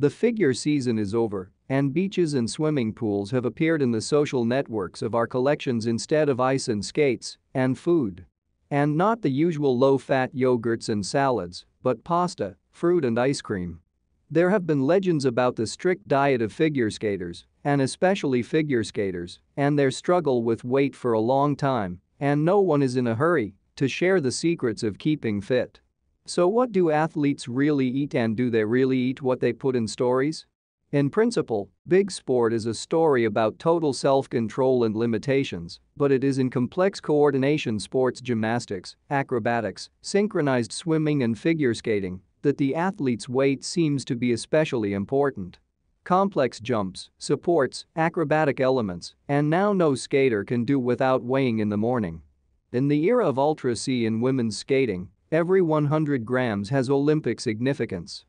The figure season is over, and beaches and swimming pools have appeared in the social networks of our collections instead of ice and skates and food. And not the usual low-fat yogurts and salads, but pasta, fruit and ice cream. There have been legends about the strict diet of figure skaters, and especially figure skaters, and their struggle with weight for a long time, and no one is in a hurry to share the secrets of keeping fit. So what do athletes really eat and do they really eat what they put in stories? In principle, Big Sport is a story about total self-control and limitations, but it is in complex coordination sports gymnastics, acrobatics, synchronized swimming and figure skating that the athlete's weight seems to be especially important. Complex jumps, supports, acrobatic elements, and now no skater can do without weighing in the morning. In the era of Ultra C in women's skating, every 100 grams has Olympic significance.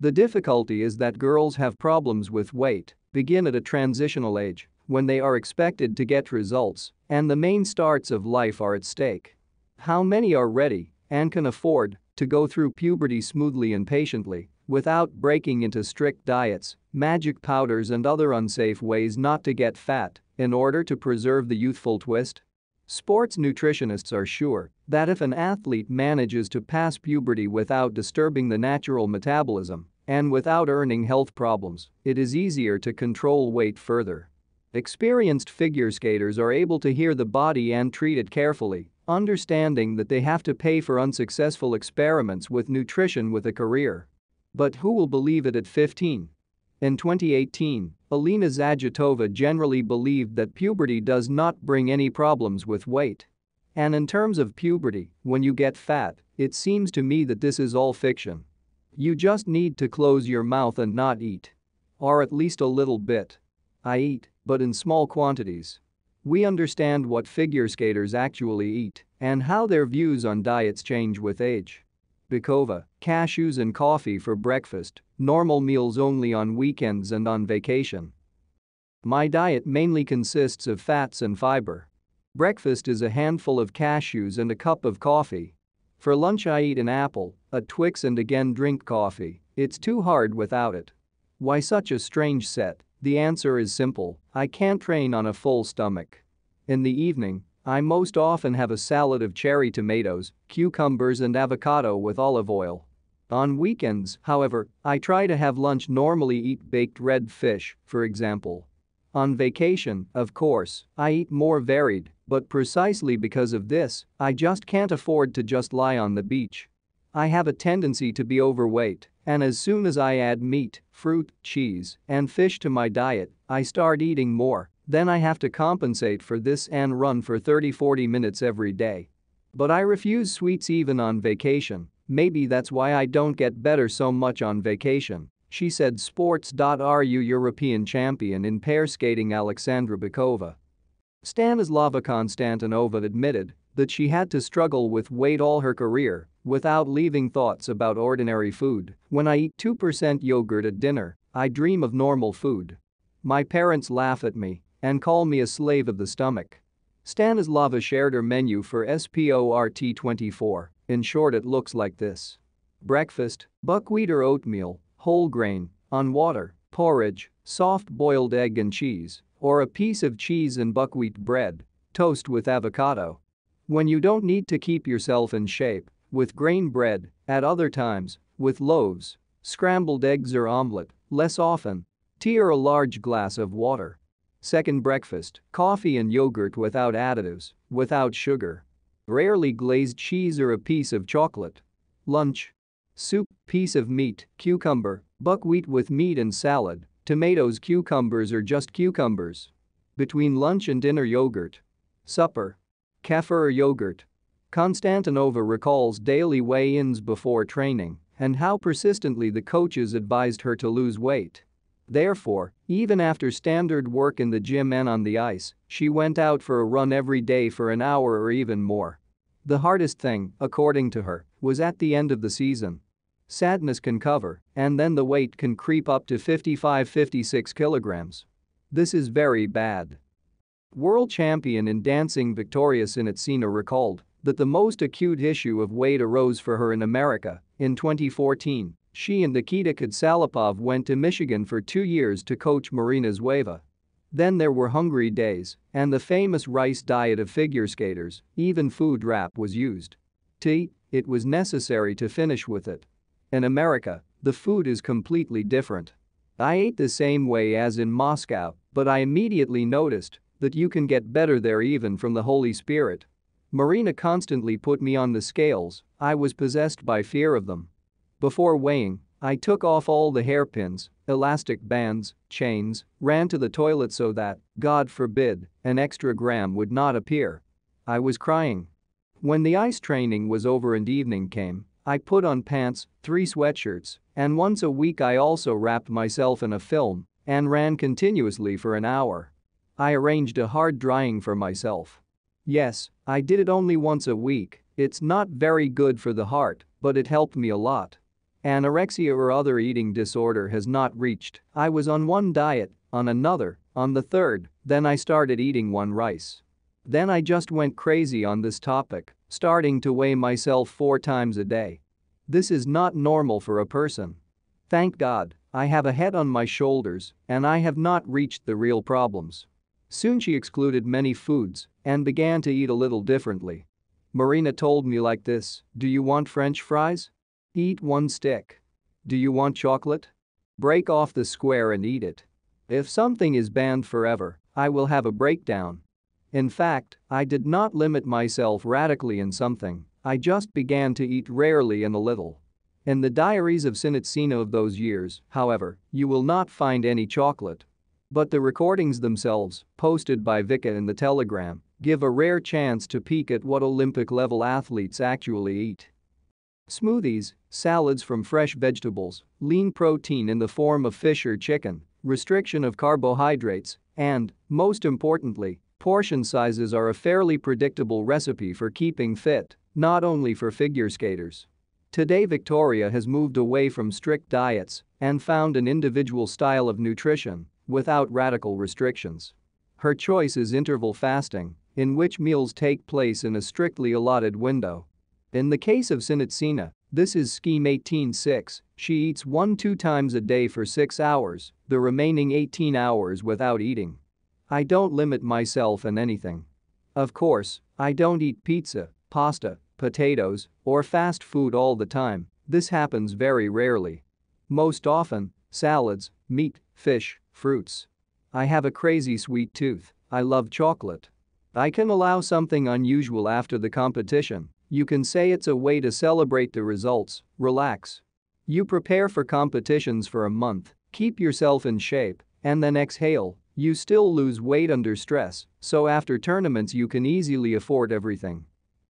The difficulty is that girls have problems with weight, begin at a transitional age, when they are expected to get results, and the main starts of life are at stake. How many are ready and can afford to go through puberty smoothly and patiently without breaking into strict diets, magic powders and other unsafe ways not to get fat in order to preserve the youthful twist? Sports nutritionists are sure that if an athlete manages to pass puberty without disturbing the natural metabolism and without earning health problems, it is easier to control weight further. Experienced figure skaters are able to hear the body and treat it carefully, understanding that they have to pay for unsuccessful experiments with nutrition with a career. But who will believe it at 15? In 2018, Alina Zagitova generally believed that puberty does not bring any problems with weight. And in terms of puberty, when you get fat, it seems to me that this is all fiction. You just need to close your mouth and not eat. Or at least a little bit. I eat, but in small quantities. We understand what figure skaters actually eat and how their views on diets change with age. Bykova, cashews and coffee for breakfast, normal meals only on weekends and on vacation. My diet mainly consists of fats and fiber. Breakfast is a handful of cashews and a cup of coffee. For lunch I eat an apple, a Twix and again drink coffee, it's too hard without it. Why such a strange set? The answer is simple, I can't train on a full stomach. In the evening, I most often have a salad of cherry tomatoes, cucumbers and avocado with olive oil. On weekends, however, I try to have lunch normally eat baked red fish, for example. On vacation, of course, I eat more varied, but precisely because of this, I just can't afford to just lie on the beach. I have a tendency to be overweight, and as soon as I add meat, fruit, cheese, and fish to my diet, I start eating more then I have to compensate for this and run for 30-40 minutes every day. But I refuse sweets even on vacation, maybe that's why I don't get better so much on vacation, she said sports.ru European champion in pair skating Alexandra Bykova. Stanislava Konstantinova admitted that she had to struggle with weight all her career without leaving thoughts about ordinary food. When I eat 2% yogurt at dinner, I dream of normal food. My parents laugh at me and call me a slave of the stomach. Stanislava shared her menu for SPORT24, in short it looks like this. Breakfast, buckwheat or oatmeal, whole grain, on water, porridge, soft-boiled egg and cheese, or a piece of cheese and buckwheat bread, toast with avocado. When you don't need to keep yourself in shape, with grain bread, at other times, with loaves, scrambled eggs or omelette, less often, tea or a large glass of water. Second breakfast, coffee and yogurt without additives, without sugar. Rarely glazed cheese or a piece of chocolate. Lunch. Soup, piece of meat, cucumber, buckwheat with meat and salad, tomatoes cucumbers or just cucumbers. Between lunch and dinner yogurt. Supper. Kefir or yogurt. Konstantinova recalls daily weigh-ins before training and how persistently the coaches advised her to lose weight. Therefore, even after standard work in the gym and on the ice, she went out for a run every day for an hour or even more. The hardest thing, according to her, was at the end of the season. Sadness can cover, and then the weight can creep up to 55-56 kilograms. This is very bad. World champion in dancing Victoria Sinitsina recalled that the most acute issue of weight arose for her in America in 2014 She and Nikita Katsalapov went to Michigan for two years to coach Marina Zueva. Then there were hungry days and the famous rice diet of figure skaters, even food wrap was used. To eat, it was necessary to finish with it. In America, the food is completely different. I ate the same way as in Moscow, but I immediately noticed that you can get better there even from the Holy Spirit. Marina constantly put me on the scales, I was possessed by fear of them. Before weighing, I took off all the hairpins, elastic bands, chains, ran to the toilet so that, God forbid, an extra gram would not appear. I was crying. When the ice training was over and evening came, I put on pants, three sweatshirts, and once a week I also wrapped myself in a film and ran continuously for an hour. I arranged a hard drying for myself. Yes, I did it only once a week, it's not very good for the heart, but it helped me a lot. Anorexia or other eating disorder has not reached, I was on one diet, on another, on the third, then I started eating one rice. Then I just went crazy on this topic, starting to weigh myself four times a day. This is not normal for a person. Thank God, I have a head on my shoulders and I have not reached the real problems. Soon she excluded many foods and began to eat a little differently. Marina told me like this, do you want french fries? Eat one stick. Do you want chocolate? Break off the square and eat it. If something is banned forever, I will have a breakdown. In fact, I did not limit myself radically in something, I just began to eat rarely and a little. In the diaries of Sinitsina of those years, however, you will not find any chocolate. But the recordings themselves, posted by Vika in the Telegram, give a rare chance to peek at what Olympic-level athletes actually eat. Smoothies, salads from fresh vegetables, lean protein in the form of fish or chicken, restriction of carbohydrates, and, most importantly, portion sizes are a fairly predictable recipe for keeping fit, not only for figure skaters. Today Victoria has moved away from strict diets and found an individual style of nutrition without radical restrictions. Her choice is interval fasting, in which meals take place in a strictly allotted window. In the case of Sinitsina, this is scheme 18-6, she eats 1-2 times a day for 6 hours, the remaining 18 hours without eating. I don't limit myself in anything. Of course, I don't eat pizza, pasta, potatoes, or fast food all the time, this happens very rarely. Most often, salads, meat, fish, fruits. I have a crazy sweet tooth, I love chocolate. I can allow something unusual after the competition, you can say it's a way to celebrate the results, relax. You prepare for competitions for a month, keep yourself in shape, and then exhale, you still lose weight under stress, so after tournaments you can easily afford everything.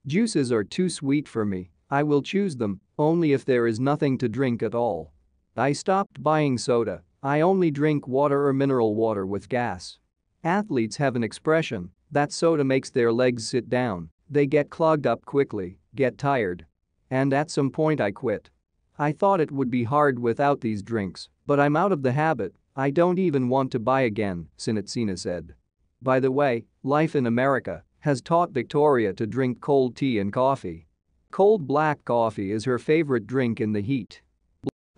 Juices are too sweet for me, I will choose them only if there is nothing to drink at all. I stopped buying soda, I only drink water or mineral water with gas. Athletes have an expression that soda makes their legs sit down, they get clogged up quickly, get tired. And at some point I quit. I thought it would be hard without these drinks, but I'm out of the habit, I don't even want to buy again, Sinitsina said. By the way, life in America has taught Victoria to drink cold tea and coffee. Cold black coffee is her favorite drink in the heat.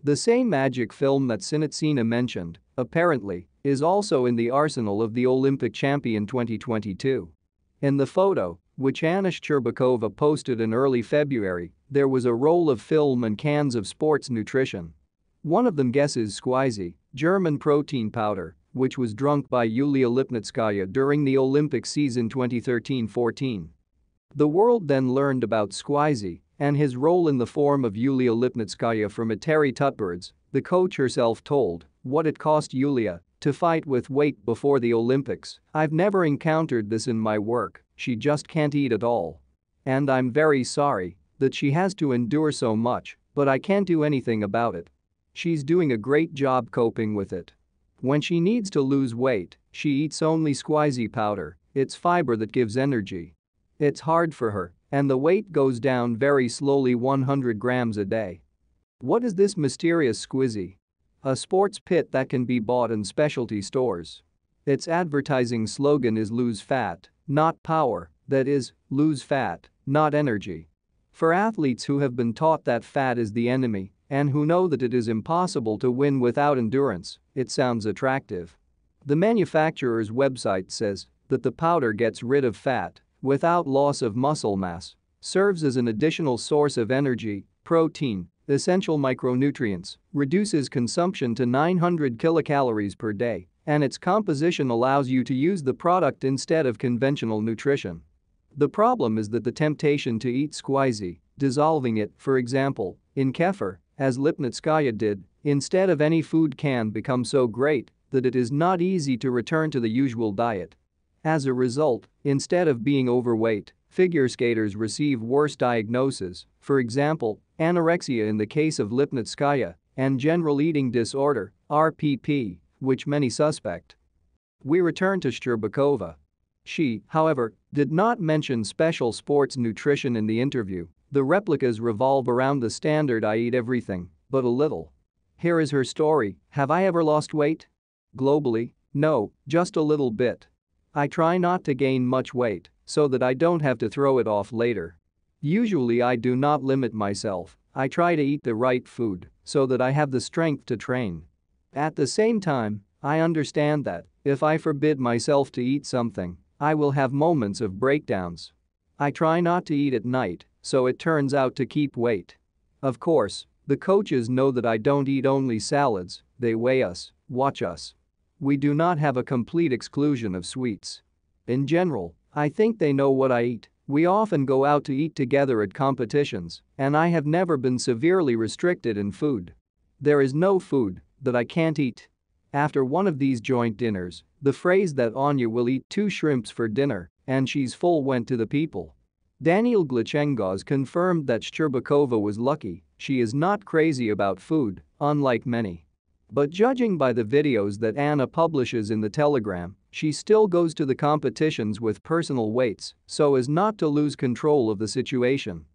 The same magic film that Sinitsina mentioned, apparently, is also in the arsenal of the Olympic champion 2022. In the photo, which Anna Shcherbakova posted in early February, there was a roll of film and cans of sports nutrition. One of them guesses Squeezy, German protein powder, which was drunk by Yulia Lipnitskaya during the Olympic season 2013-14. The world then learned about Squeezy and his role in the form of Yulia Lipnitskaya from Eteri Tutberidze, the coach herself told what it cost Yulia to fight with weight before the Olympics. I've never encountered this in my work, she just can't eat at all. And I'm very sorry that she has to endure so much, but I can't do anything about it. She's doing a great job coping with it. When she needs to lose weight, she eats only squeezy powder, it's fiber that gives energy. It's hard for her and the weight goes down very slowly 100 grams a day. What is this mysterious squeezy? A sports pit that can be bought in specialty stores. Its advertising slogan is lose fat, not power, that is, lose fat, not energy. For athletes who have been taught that fat is the enemy, and who know that it is impossible to win without endurance, it sounds attractive. The manufacturer's website says that the powder gets rid of fat without loss of muscle mass, serves as an additional source of energy, protein, essential micronutrients, reduces consumption to 900 kilocalories per day, and its composition allows you to use the product instead of conventional nutrition. The problem is that the temptation to eat squeezy, dissolving it, for example, in kefir, as Lipnitskaya did, instead of any food can become so great that it is not easy to return to the usual diet. As a result, instead of being overweight, figure skaters receive worse diagnoses, for example, anorexia in the case of Lipnitskaya, and general eating disorder, RPP, which many suspect. We return to Shcherbakova. She, however, did not mention special sports nutrition in the interview. The replicas revolve around the standard I eat everything, but a little. Here is her story Have I ever lost weight? Globally, no, just a little bit. I try not to gain much weight so that I don't have to throw it off later. Usually I do not limit myself, I try to eat the right food so that I have the strength to train. At the same time, I understand that if I forbid myself to eat something, I will have moments of breakdowns. I try not to eat at night, so it turns out to keep weight. Of course, the coaches know that I don't eat only salads, they weigh us, watch us. We do not have a complete exclusion of sweets. In general, I think they know what I eat. We often go out to eat together at competitions, and I have never been severely restricted in food. There is no food that I can't eat. After one of these joint dinners, the phrase that Anya will eat two shrimps for dinner and she's full went to the people. Daniel Gleikhengauz confirmed that Shcherbakova was lucky, she is not crazy about food, unlike many. But judging by the videos that Anna publishes in the Telegram, she still goes to the competitions with personal weights so as not to lose control of the situation.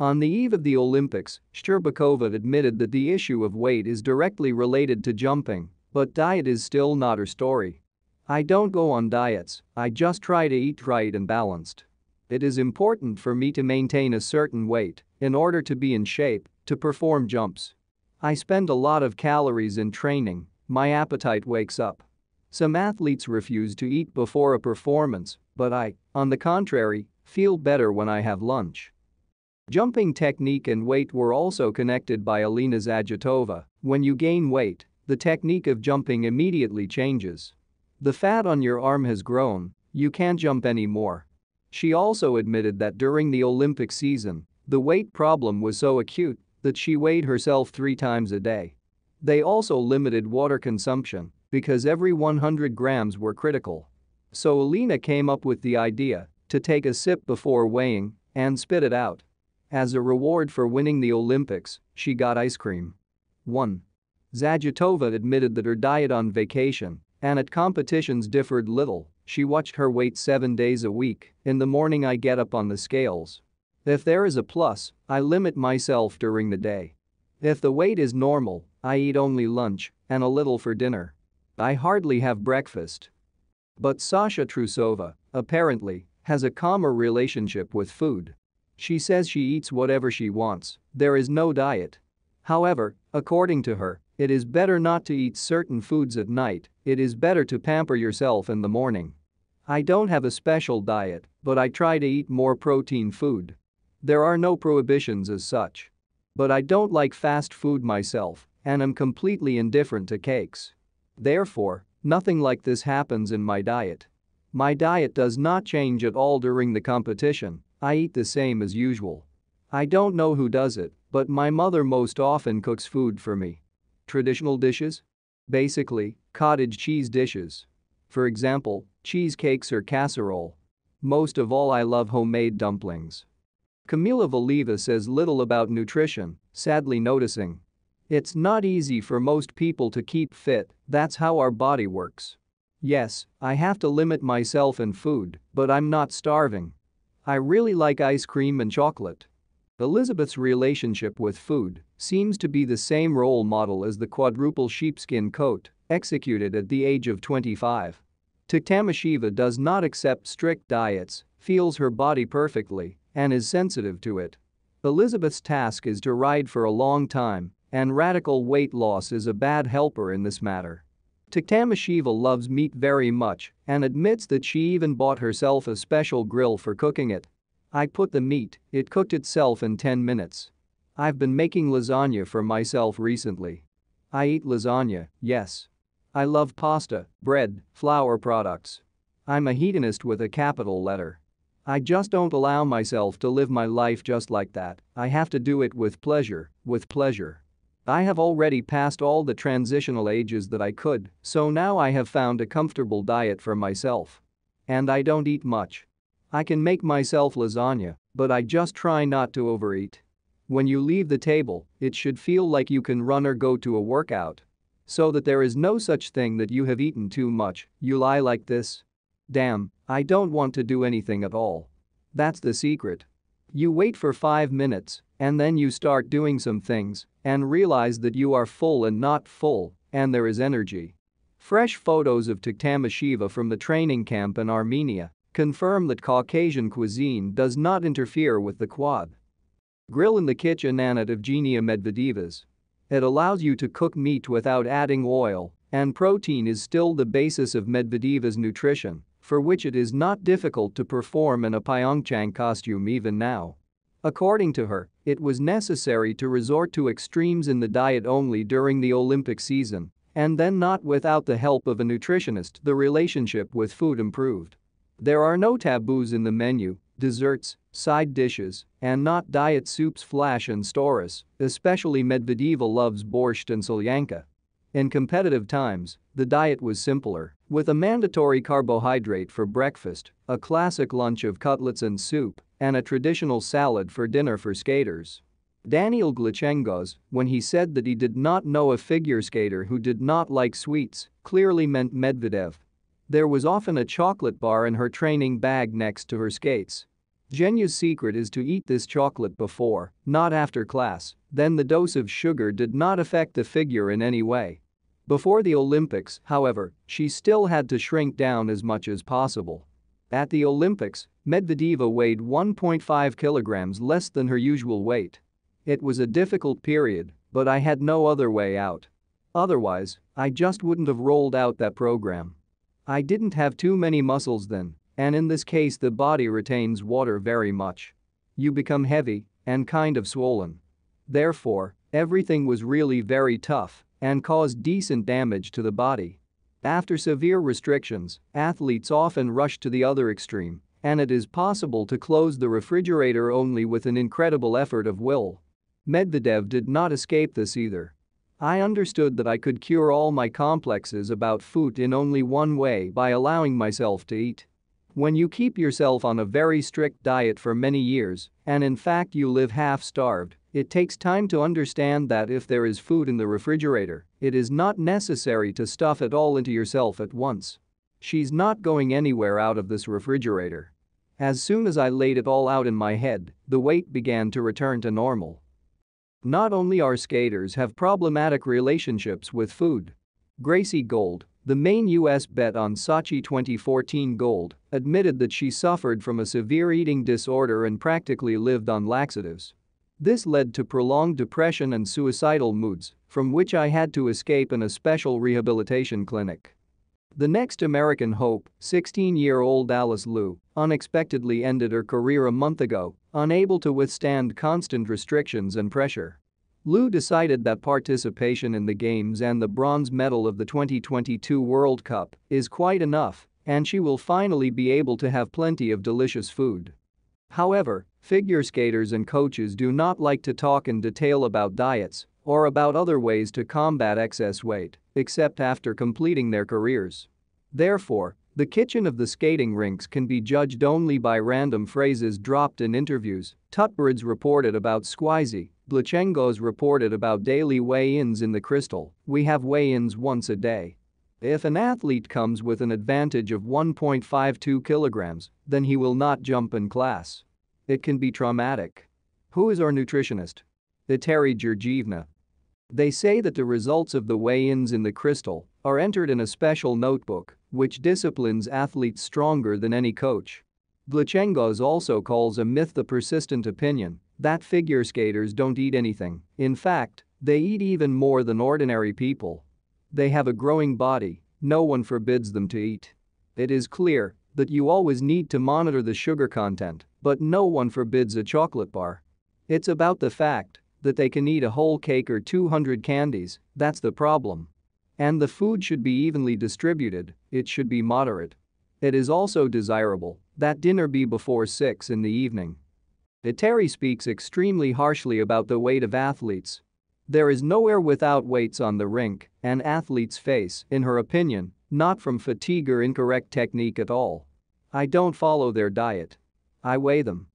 On the eve of the Olympics, Shcherbakova admitted that the issue of weight is directly related to jumping, but diet is still not her story. I don't go on diets, I just try to eat right and balanced. It is important for me to maintain a certain weight in order to be in shape to perform jumps. I spend a lot of calories in training, my appetite wakes up. Some athletes refuse to eat before a performance, but I, on the contrary, feel better when I have lunch. Jumping technique and weight were also connected by Alina Zagitova. When you gain weight, the technique of jumping immediately changes. The fat on your arm has grown, you can't jump anymore. She also admitted that during the Olympic season, the weight problem was so acute that she weighed herself three times a day. They also limited water consumption because every 100 grams were critical. So Alina came up with the idea to take a sip before weighing and spit it out. As a reward for winning the Olympics, she got ice cream. 1. Zagitova admitted that her diet on vacation and at competitions differed little, she watched her weight seven days a week, in the morning I get up on the scales. If there is a plus, I limit myself during the day. If the weight is normal, I eat only lunch and a little for dinner. I hardly have breakfast. But Sasha Trusova, apparently, has a calmer relationship with food. She says she eats whatever she wants, there is no diet. However, according to her, it is better not to eat certain foods at night, it is better to pamper yourself in the morning. I don't have a special diet, but I try to eat more protein food. There are no prohibitions as such. But I don't like fast food myself and am completely indifferent to cakes. Therefore, nothing like this happens in my diet. My diet does not change at all during the competition, I eat the same as usual. I don't know who does it, but my mother most often cooks food for me. Traditional dishes? Basically, cottage cheese dishes. For example, cheesecakes or casserole. Most of all I love homemade dumplings. Kamila Valieva says little about nutrition, sadly noticing. It's not easy for most people to keep fit, that's how our body works. Yes, I have to limit myself in food, but I'm not starving. I really like ice cream and chocolate. Elizabeth's relationship with food seems to be the same role model as the quadruple sheepskin coat, executed at the age of 25. Tuktamasheva does not accept strict diets, feels her body perfectly, and is sensitive to it. Elizabeth's task is to ride for a long time and radical weight loss is a bad helper in this matter. Tuktamasheva loves meat very much and admits that she even bought herself a special grill for cooking it. I put the meat, it cooked itself in 10 minutes. I've been making lasagna for myself recently. I eat lasagna, yes. I love pasta, bread, flour products. I'm a hedonist with a capital letter. I just don't allow myself to live my life just like that, I have to do it with pleasure, with pleasure. I have already passed all the transitional ages that I could, so now I have found a comfortable diet for myself. And I don't eat much. I can make myself lasagna, but I just try not to overeat. When you leave the table, it should feel like you can run or go to a workout. So that there is no such thing that you have eaten too much, you lie like this. Damn, I don't want to do anything at all. That's the secret. You wait for 5 minutes, and then you start doing some things, and realize that you are full and not full, and there is energy. Fresh photos of Tuktamasheva from the training camp in Armenia confirm that Caucasian cuisine does not interfere with the quad. Grill in the kitchen and at Evgenia Medvedeva's. It allows you to cook meat without adding oil, and protein is still the basis of Medvedeva's nutrition, for which it is not difficult to perform in a Pyeongchang costume even now. According to her, it was necessary to resort to extremes in the diet only during the Olympic season, and then not without the help of a nutritionist the relationship with food improved. There are no taboos in the menu, desserts, side dishes, and not diet soups flash and stories, especially Medvedeva loves borscht and solyanka. In competitive times, the diet was simpler, with a mandatory carbohydrate for breakfast, a classic lunch of cutlets and soup, and a traditional salad for dinner for skaters. Daniel Gleikhengauz, when he said that he did not know a figure skater who did not like sweets, clearly meant Medvedev. There was often a chocolate bar in her training bag next to her skates, Zhenya's secret is to eat this chocolate before, not after class, then the dose of sugar did not affect the figure in any way. Before the Olympics, however, she still had to shrink down as much as possible. At the Olympics, Medvedeva weighed 1.5 kilograms less than her usual weight. It was a difficult period, but I had no other way out. Otherwise, I just wouldn't have rolled out that program. I didn't have too many muscles then, and in this case the body retains water very much. You become heavy and kind of swollen. Therefore, everything was really very tough and caused decent damage to the body. After severe restrictions, athletes often rush to the other extreme, and it is possible to close the refrigerator only with an incredible effort of will. Medvedev did not escape this either. I understood that I could cure all my complexes about food in only one way by allowing myself to eat. When you keep yourself on a very strict diet for many years, and in fact you live half-starved, it takes time to understand that if there is food in the refrigerator, it is not necessary to stuff it all into yourself at once. She's not going anywhere out of this refrigerator. As soon as I laid it all out in my head, the weight began to return to normal. Not only our skaters have problematic relationships with food. Gracie Gold, the main US bet on Sochi 2014 gold, admitted that she suffered from a severe eating disorder and practically lived on laxatives. This led to prolonged depression and suicidal moods, from which I had to escape in a special rehabilitation clinic. The next American hope, 16-year-old Alysa Liu, unexpectedly ended her career a month ago, unable to withstand constant restrictions and pressure. Liu decided that participation in the Games and the bronze medal of the 2022 World Cup is quite enough and she will finally be able to have plenty of delicious food. However, figure skaters and coaches do not like to talk in detail about diets or about other ways to combat excess weight, except after completing their careers. Therefore, the kitchen of the skating rinks can be judged only by random phrases dropped in interviews, Tutberidze reported about Squeezy, Gleikhengauz reported about daily weigh-ins in the Crystal, we have weigh-ins once a day. If an athlete comes with an advantage of 1.52 kilograms, then he will not jump in class. It can be traumatic. Who is our nutritionist? Eteri Georgievna. They say that the results of the weigh-ins in the Crystal are entered in a special notebook, which disciplines athletes stronger than any coach. Gleikhengauz also calls a myth the persistent opinion that figure skaters don't eat anything. In fact, They eat even more than ordinary people. They have a growing body, no one forbids them to eat. It is clear that you always need to monitor the sugar content, but no one forbids a chocolate bar. It's about the fact that they can eat a whole cake or 200 candies, that's the problem. And the food should be evenly distributed, it should be moderate. It is also desirable that dinner be before 6 in the evening. Eteri speaks extremely harshly about the weight of athletes. There is nowhere without weights on the rink, an athlete's face, in her opinion, not from fatigue or incorrect technique at all. I don't follow their diet. I weigh them.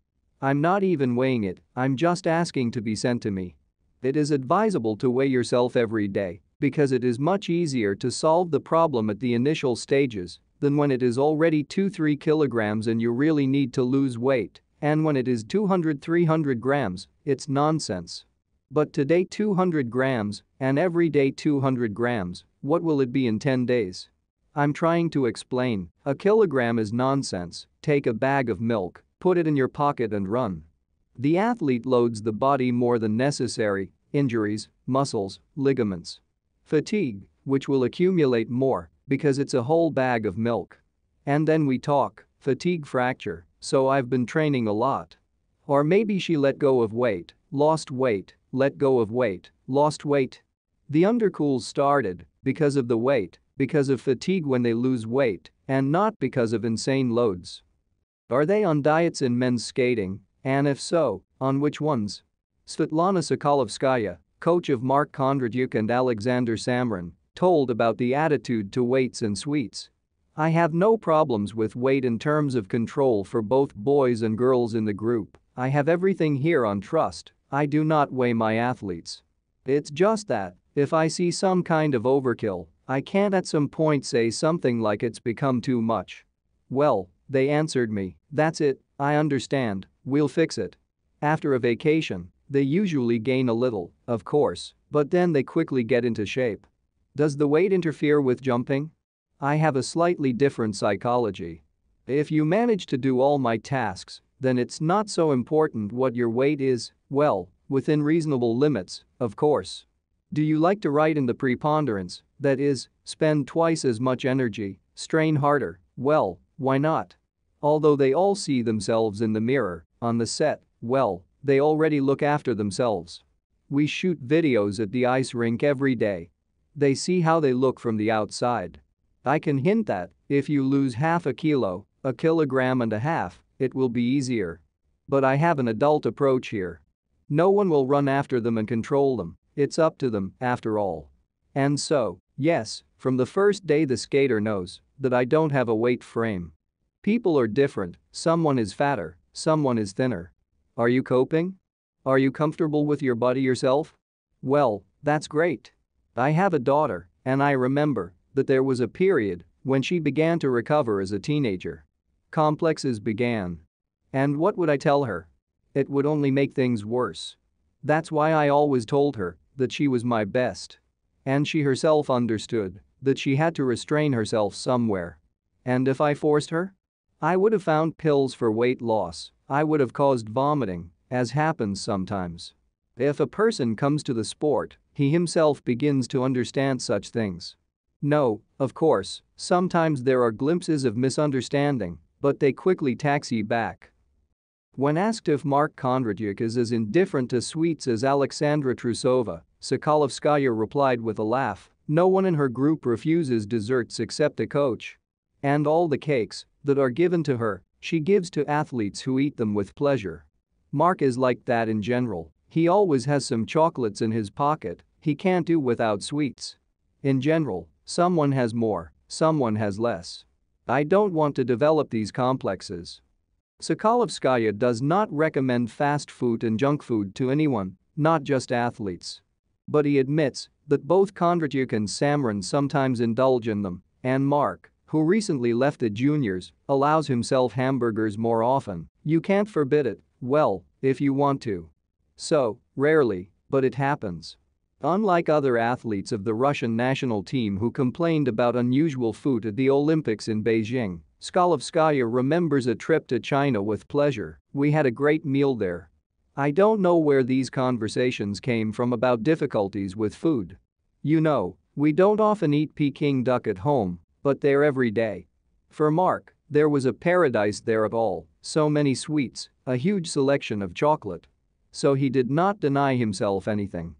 I'm not even weighing it, I'm just asking to be sent to me. It is advisable to weigh yourself every day because it is much easier to solve the problem at the initial stages than when it is already 2-3 kilograms and you really need to lose weight, and when it is 200-300 grams, it's nonsense. But today 200 grams, and every day 200 grams, what will it be in 10 days? I'm trying to explain, a kilogram is nonsense, take a bag of milk, put it in your pocket and run. The athlete loads the body more than necessary, injuries, muscles, ligaments. Fatigue, which will accumulate more, because it's a whole bag of milk. And then we talk, fatigue fracture, so I've been training a lot. Or maybe she let go of weight, lost weight, let go of weight, lost weight. The undercools started because of the weight, because of fatigue when they lose weight, and not because of insane loads. Are they on diets in men's skating, and if so, on which ones? Svetlana Sokolovskaya, coach of Mark Kondratyuk and Alexander Samarin, told about the attitude to weights and sweets. I have no problems with weight in terms of control for both boys and girls in the group, I have everything here on trust, I do not weigh my athletes. It's just that, if I see some kind of overkill, I can't at some point say something like it's become too much. Well, they answered me, that's it, I understand, we'll fix it. After a vacation, they usually gain a little, of course, but then they quickly get into shape. Does the weight interfere with jumping? I have a slightly different psychology. If you manage to do all my tasks, then it's not so important what your weight is, well, within reasonable limits, of course. Do you like to write in the preponderance, that is, spend twice as much energy, strain harder, well, why not? Although they all see themselves in the mirror, on the set, well, they already look after themselves. We shoot videos at the ice rink every day, they see how they look from the outside. I can hint that, if you lose half a kilo, a kilogram and a half, it will be easier. But I have an adult approach here. No one will run after them and control them, it's up to them, after all. And so, yes, from the first day the skater knows that I don't have a weight frame. People are different, someone is fatter, someone is thinner. Are you coping? Are you comfortable with your body yourself? Well, that's great. I have a daughter, and I remember that there was a period when she began to recover as a teenager. Complexes began. And what would I tell her? It would only make things worse. That's why I always told her that she was my best. And she herself understood that she had to restrain herself somewhere. And if I forced her? I would have found pills for weight loss, I would have caused vomiting, as happens sometimes. If a person comes to the sport he himself begins to understand such things. No, of course, sometimes there are glimpses of misunderstanding, but they quickly taxi back. When asked if Mark Kondratyuk is as indifferent to sweets as Alexandra Trusova, Sokolovskaya replied with a laugh, no one in her group refuses desserts except the coach. And all the cakes that are given to her, she gives to athletes who eat them with pleasure. Mark is like that in general, he always has some chocolates in his pocket, he can't do without sweets. In general, someone has more, someone has less. I don't want to develop these complexes. Sokolovskaya does not recommend fast food and junk food to anyone, not just athletes. But he admits that both Kondratyuk and Samarin sometimes indulge in them, and Mark, who recently left the juniors, allows himself hamburgers more often. You can't forbid it, well, if you want to. So, rarely, but it happens. Unlike other athletes of the Russian national team who complained about unusual food at the Olympics in Beijing, Sokolovskaya remembers a trip to China with pleasure, we had a great meal there. I don't know where these conversations came from about difficulties with food. You know, we don't often eat Peking duck at home, but they're every day. For Mark, there was a paradise there of all, so many sweets, a huge selection of chocolate. So he did not deny himself anything.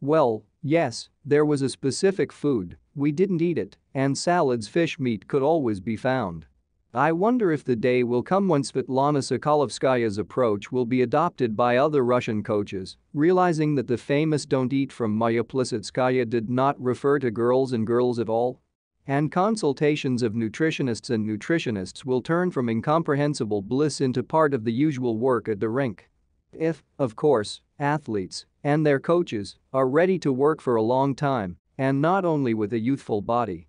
Well, yes, there was a specific food, we didn't eat it, and salads fish meat could always be found. I wonder if the day will come when Svetlana Sokolovskaya's approach will be adopted by other Russian coaches, realizing that the famous don't eat from Maya Plisetskaya did not refer to girls and girls at all. And consultations of nutritionists and nutritionists will turn from incomprehensible bliss into part of the usual work at the rink. If, of course, athletes and their coaches are ready to work for a long time and not only with a youthful body.